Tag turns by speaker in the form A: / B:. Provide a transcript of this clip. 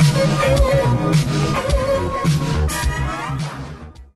A: Thank you.